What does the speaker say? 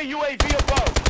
Enemy UAV above.